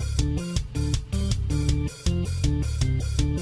Thank you.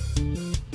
Música